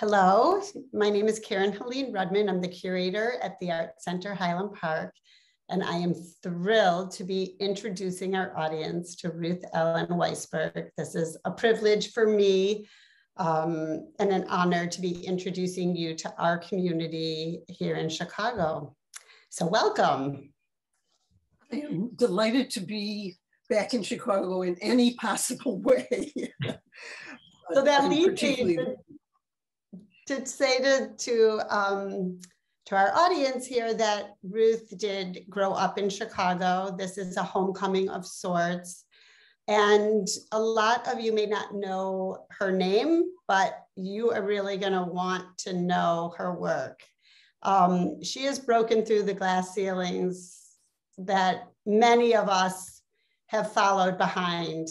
Hello, my name is Karen Helene Rudman. I'm the curator at the Art Center Highland Park, and I am thrilled to be introducing our audience to Ruth Ellen Weisberg. This is a privilege for me um, and an honor to be introducing you to our community here in Chicago. So welcome. I am delighted to be back in Chicago in any possible way. so that leads me to say to, to, um, to our audience here that Ruth did grow up in Chicago. This is a homecoming of sorts. And a lot of you may not know her name, but you are really going to want to know her work. Um, she has broken through the glass ceilings that many of us have followed behind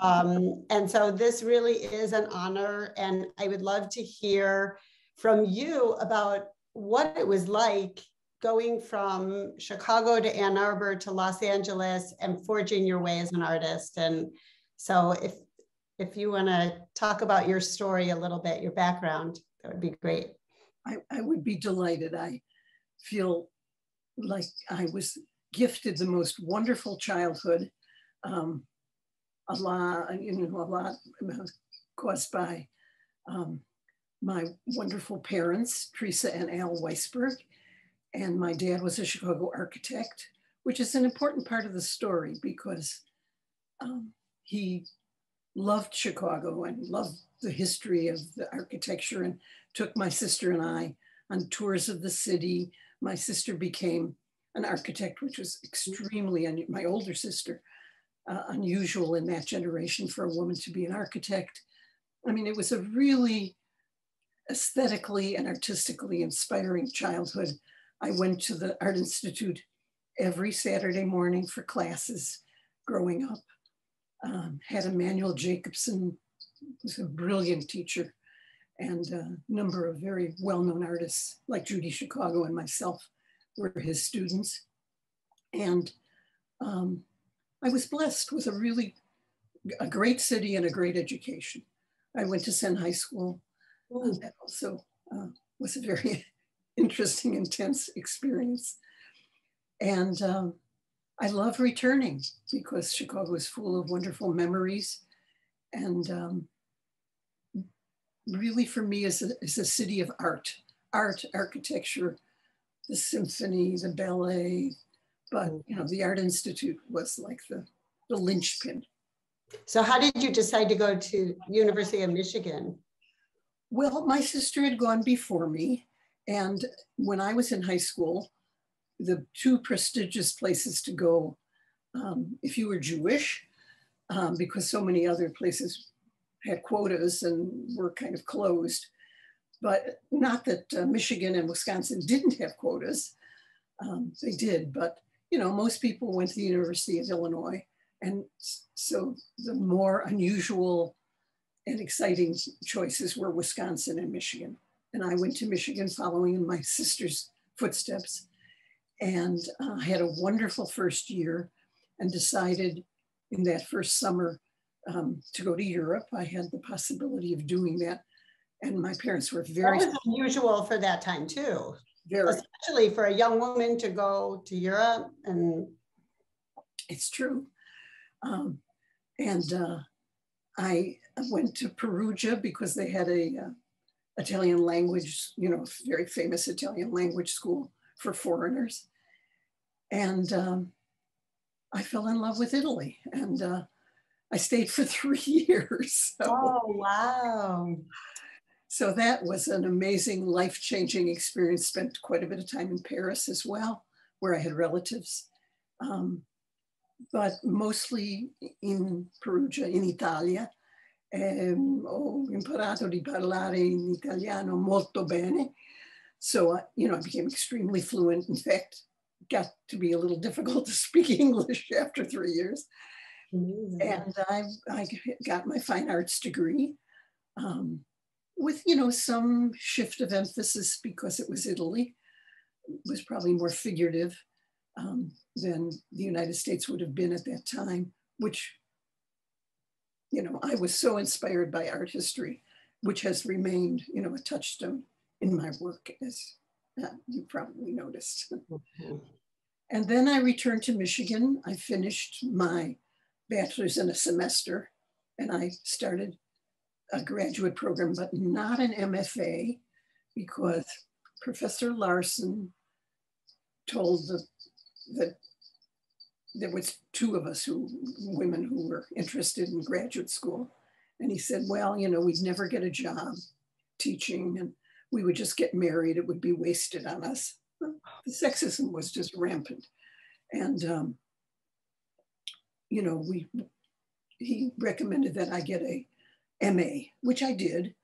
um, and so this really is an honor. And I would love to hear from you about what it was like going from Chicago to Ann Arbor to Los Angeles and forging your way as an artist. And so if if you want to talk about your story a little bit, your background, that would be great. I, I would be delighted. I feel like I was gifted the most wonderful childhood. Um, a lot, you know, a lot caused by um, my wonderful parents, Teresa and Al Weisberg. And my dad was a Chicago architect, which is an important part of the story because um, he loved Chicago and loved the history of the architecture and took my sister and I on tours of the city. My sister became an architect, which was extremely, my older sister uh, unusual in that generation for a woman to be an architect. I mean, it was a really aesthetically and artistically inspiring childhood. I went to the Art Institute every Saturday morning for classes growing up. Um, had Emmanuel Jacobson, was a brilliant teacher, and a number of very well-known artists like Judy Chicago and myself were his students. And um, I was blessed with a really a great city and a great education. I went to Senn High School. Uh, that also uh, was a very interesting, intense experience. And um, I love returning because Chicago is full of wonderful memories. And um, really for me is a, is a city of art, art, architecture, the symphony, the ballet, but you know, the Art Institute was like the, the linchpin. So how did you decide to go to University of Michigan? Well, my sister had gone before me. And when I was in high school, the two prestigious places to go, um, if you were Jewish, um, because so many other places had quotas and were kind of closed, but not that uh, Michigan and Wisconsin didn't have quotas. Um, they did, but you know, most people went to the University of Illinois. And so the more unusual and exciting choices were Wisconsin and Michigan. And I went to Michigan following in my sister's footsteps and uh, had a wonderful first year and decided in that first summer um, to go to Europe. I had the possibility of doing that. And my parents were very- That was unusual for that time too. Very. Especially for a young woman to go to Europe and. It's true. Um, and uh, I went to Perugia because they had a uh, Italian language, you know, very famous Italian language school for foreigners. And um, I fell in love with Italy and uh, I stayed for three years. So. Oh, wow. So that was an amazing, life changing experience. Spent quite a bit of time in Paris as well, where I had relatives, um, but mostly in Perugia, in Italia. Um, ho imparato di parlare in italiano molto bene. So, uh, you know, I became extremely fluent. In fact, got to be a little difficult to speak English after three years. Mm-hmm. And I, I got my fine arts degree. Um, with you know some shift of emphasis because it was Italy. It was probably more figurative um, than the United States would have been at that time, which you know I was so inspired by art history which has remained, you know, a touchstone in my work, as uh, you probably noticed. And then I returned to Michigan. I finished my bachelor's in a semester and I started a graduate program, but not an MFA because Professor Larson told the, that there was two of us who women who were interested in graduate school. And he said well you know we'd never get a job teaching and we would just get married. It would be wasted on us. The sexism was just rampant. And um, you know we he recommended that i get a ma which i did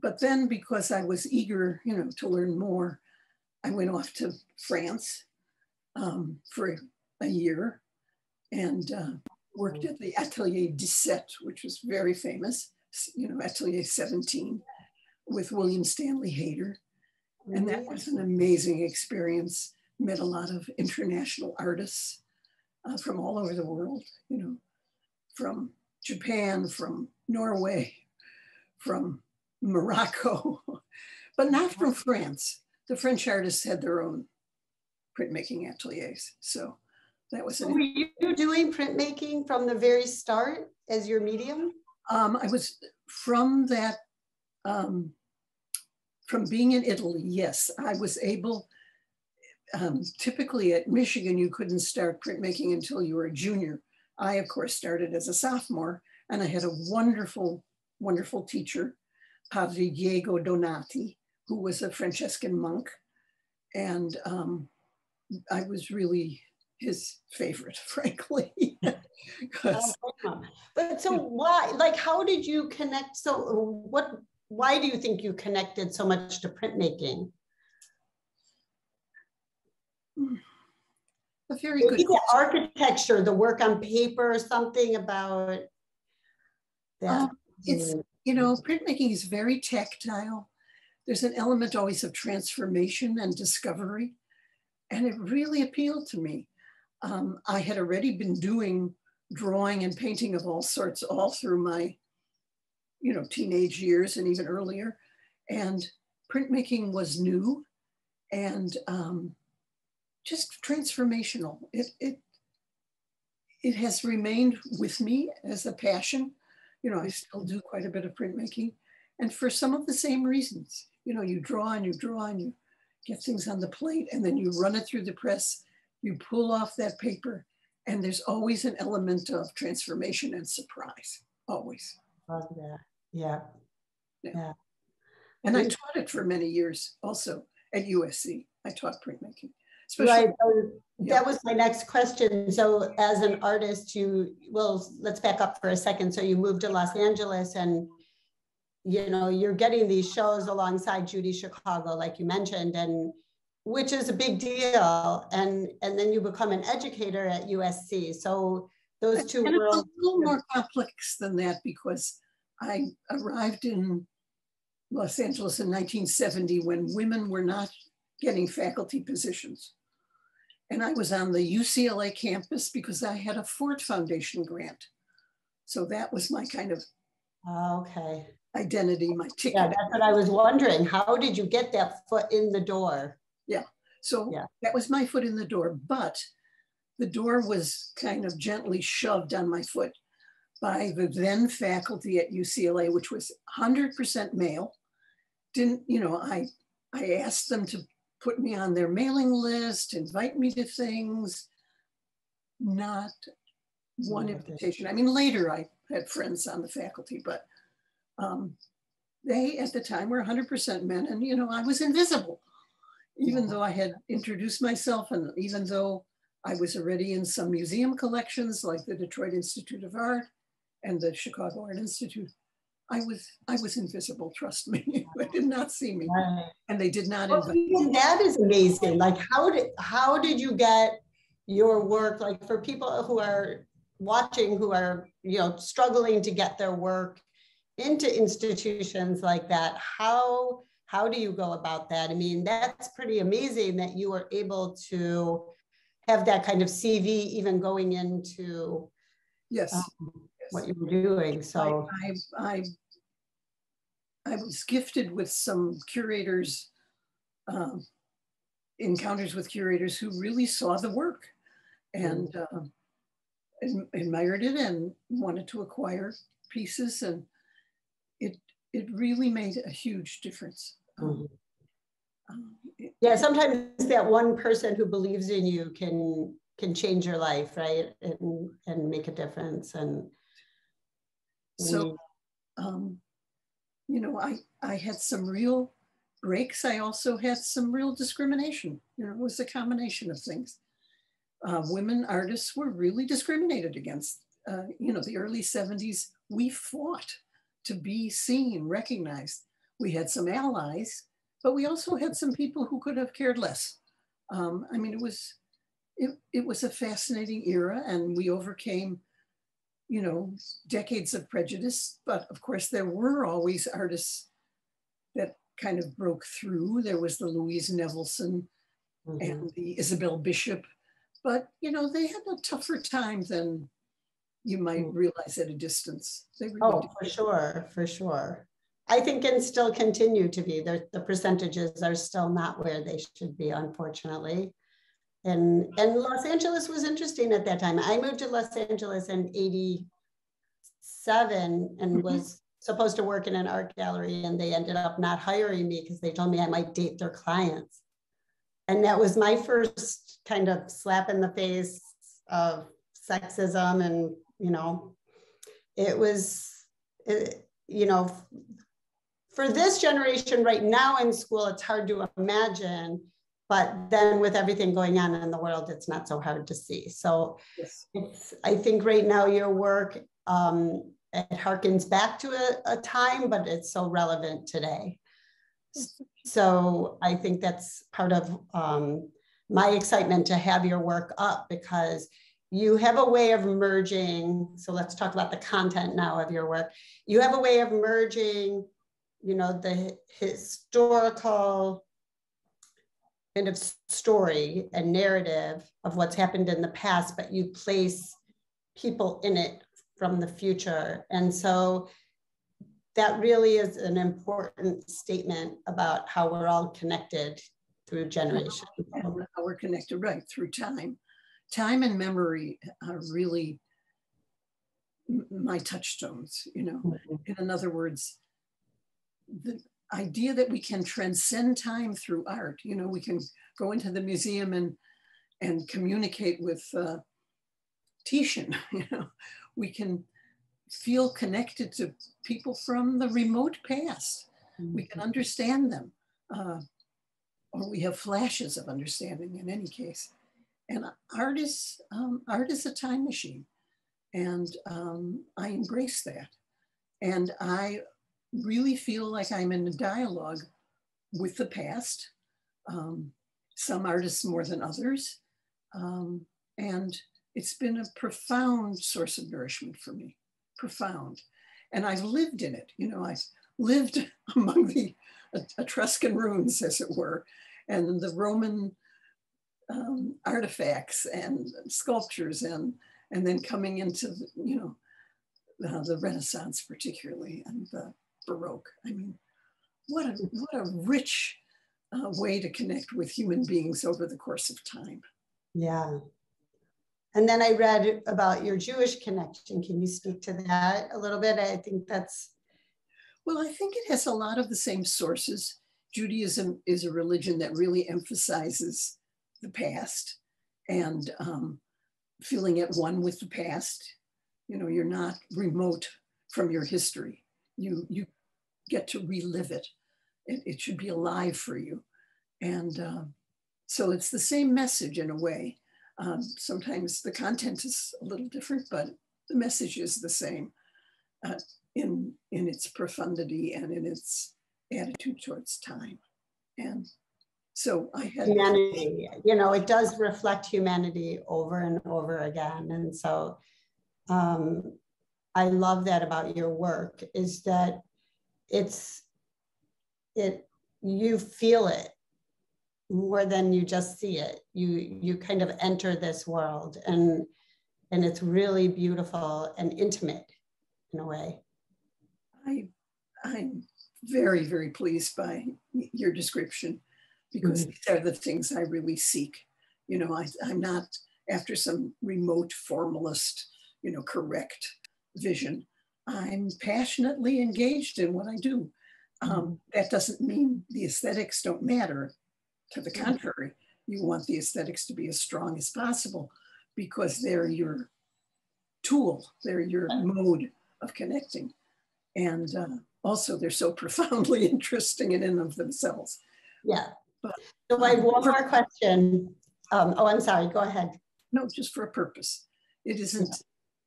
but then because i was eager you know to learn more i went off to france um, for a year and uh, worked at the Atelier 17, which was very famous, you know, Atelier 17 with William Stanley Hayter. And that was an amazing experience. Met a lot of international artists uh, from all over the world, you know, from Japan, from Norway, from Morocco, but not from France. The French artists had their own printmaking ateliers. So that was. Were you doing printmaking from the very start as your medium? Um, I was from that, um, from being in Italy, yes, I was able, um, typically at Michigan, you couldn't start printmaking until you were a junior. I, of course, started as a sophomore and I had a wonderful, wonderful teacher, Padre Diego Donati, who was a Franciscan monk. And um, I was really his favorite, frankly. Oh, but so why, like, how did you connect? So what, why do you think you connected so much to printmaking? A very Maybe good the architecture, the work on paper, something about that. Um, it's, you know, printmaking is very tactile. There's an element always of transformation and discovery. And it really appealed to me um, I had already been doing drawing and painting of all sorts all through my, you know, teenage years and even earlier. And printmaking was new and um, just transformational. It, it, it has remained with me as a passion. You know, I still do quite a bit of printmaking and for some of the same reasons. You know, you draw and you draw and you get things on the plate and then you run it through the press you pull off that paper and there's always an element of transformation and surprise, always. Love that. Yeah. Yeah. yeah. And I taught it for many years also at USC. I taught printmaking. Right. yeah. That was my next question. So, as an artist, you well, let's back up for a second. So, you moved to Los Angeles, and you know you're getting these shows alongside Judy Chicago, like you mentioned, and which is a big deal. And, and then you become an educator at USC. So those two and worlds. a little more complex than that because I arrived in Los Angeles in 1970 when women were not getting faculty positions. And I was on the UCLA campus because I had a Ford Foundation grant. So that was my kind of okay identity, my ticket. Yeah, that's what I was wondering. How did you get that foot in the door? Yeah. So yeah. that was my foot in the door, but the door was kind of gently shoved on my foot by the then faculty at UCLA, which was 100% male. Didn't, you know, I, I asked them to put me on their mailing list, invite me to things, not one invitation. I mean, later I had friends on the faculty, but um, they at the time were 100% men and, you know, I was invisible. Even though I had introduced myself and even though I was already in some museum collections like the Detroit Institute of Art and the Chicago Art Institute, I was I was invisible, trust me. they did not see me. And they did not well, invite That is amazing. Like how did how did you get your work like for people who are watching who are you know struggling to get their work into institutions like that how how do you go about that? I mean, that's pretty amazing that you were able to have that kind of CV even going into yes, um, what you were doing. So I, I, I, I was gifted with some curators, um, encounters with curators who really saw the work and uh, admired it and wanted to acquire pieces and it it really made a huge difference. Mm-hmm. Um, it, yeah, sometimes that one person who believes in you can can change your life, right, and and make a difference. And so, um, you know, I I had some real breaks. I also had some real discrimination. You know, it was a combination of things. Uh, women artists were really discriminated against. Uh, you know, the early 70s, we fought to be seen, recognized. We had some allies, but we also had some people who could have cared less. Um, I mean, it was it, it was a fascinating era, and we overcame, you know, decades of prejudice. But of course, there were always artists that kind of broke through. There was the Louise Nevelson mm-hmm. and the Isabel Bishop, but you know, they had a tougher time than you might mm. realize at a distance. Really oh, for sure, for sure. I think and still continue to be. The, the percentages are still not where they should be, unfortunately. And, and Los Angeles was interesting at that time. I moved to Los Angeles in 87 and mm-hmm. was supposed to work in an art gallery and they ended up not hiring me because they told me I might date their clients. And that was my first kind of slap in the face of sexism and you know it was it, you know for this generation right now in school it's hard to imagine but then with everything going on in the world it's not so hard to see. So yes. it's i think right now your work um, it harkens back to a, a time but it's so relevant today. So i think that's part of um, my excitement to have your work up because you have a way of merging so let's talk about the content now of your work. You have a way of merging you know the historical kind of story and narrative of what's happened in the past but you place people in it from the future and so that really is an important statement about how we're all connected through generations how we're connected right through time time and memory are really my touchstones, you know. Mm-hmm. In other words, the idea that we can transcend time through art, you know, we can go into the museum and and communicate with uh, Titian, you know, we can feel connected to people from the remote past. Mm-hmm. We can understand them, uh, or we have flashes of understanding in any case and art is um, art is a time machine and um, i embrace that and i really feel like i'm in a dialogue with the past. Um, some artists more than others. Um, and it's been a profound source of nourishment for me profound. And i've lived in it you know i've lived among the etruscan ruins as it were and the roman um, artifacts and sculptures and and then coming into you know uh, the Renaissance particularly and the Baroque. I mean, what a what a rich uh, way to connect with human beings over the course of time. Yeah. And then I read about your Jewish connection. Can you speak to that a little bit? I think that's. Well, I think it has a lot of the same sources. Judaism is a religion that really emphasizes the past and um, feeling at one with the past. You know, you're not remote from your history. You you get to relive it. It, it should be alive for you, and uh, so it's the same message in a way. Um, sometimes the content is a little different, but the message is the same uh, in in its profundity and in its attitude towards time. And so I had humanity, you know, it does reflect humanity over and over again. And so um, I love that about your work is that it's, it, you feel it more than you just see it. You, you kind of enter this world and, and it's really beautiful and intimate in a way. I, I'm very, very pleased by your description because mm-hmm. these are the things I really seek. You know, I, I'm not after some remote formalist, you know, correct vision. I'm passionately engaged in what I do. Um, mm-hmm. that doesn't mean the aesthetics don't matter. To the contrary, you want the aesthetics to be as strong as possible because they're your tool, they're your mode of connecting. And uh, also, they're so profoundly interesting in and of themselves. Yeah. But, so I have one more question. Um, oh, I'm sorry, go ahead. No, just for a purpose. It isn't,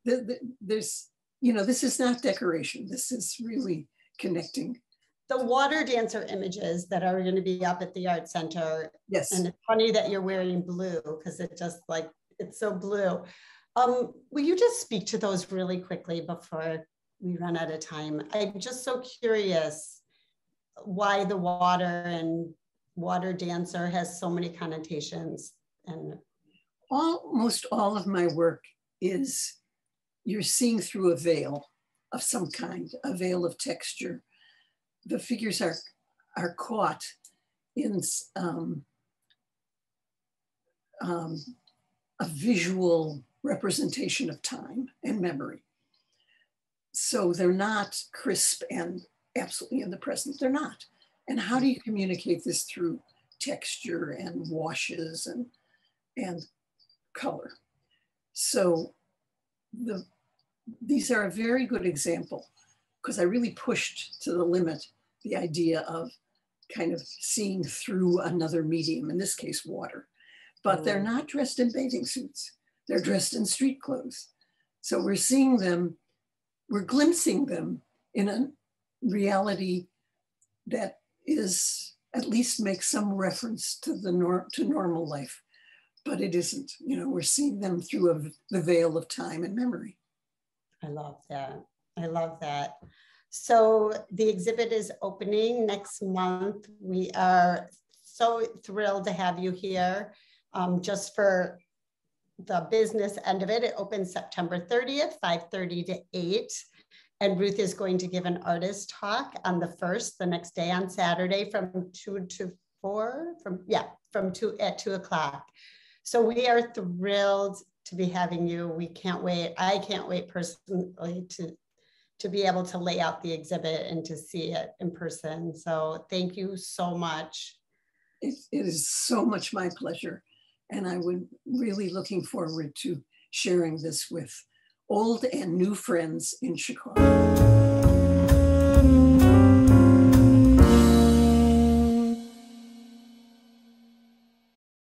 the, the, there's, you know, this is not decoration. This is really connecting. The water dancer images that are going to be up at the art center. Yes. And it's funny that you're wearing blue because it just like, it's so blue. Um, will you just speak to those really quickly before we run out of time? I'm just so curious why the water and water dancer has so many connotations and almost all of my work is you're seeing through a veil of some kind, a veil of texture. The figures are, are caught in um, um, a visual representation of time and memory. So they're not crisp and absolutely in the present. They're not. And how do you communicate this through texture and washes and, and color? So the, these are a very good example because I really pushed to the limit the idea of kind of seeing through another medium, in this case, water. But they're mm. not dressed in bathing suits. They're dressed in street clothes. So we're seeing them, we're glimpsing them in a reality that is at least makes some reference to the nor- to normal life, but it isn't. You know, we're seeing them through a, the veil of time and memory. I love that. I love that. So the exhibit is opening next month. We are so thrilled to have you here. Um, just for the business end of it. It opens September 30th, 5.30 to 8. And Ruth is going to give an artist talk on the first, the next day on Saturday from 2 to 4, from yeah, from 2 at 2 o'clock. So we are thrilled to be having you. We can't wait. I can't wait personally to to be able to lay out the exhibit and to see it in person. So thank you so much. it, it is so much my pleasure. And I would really looking forward to sharing this with old and new friends in Chicago.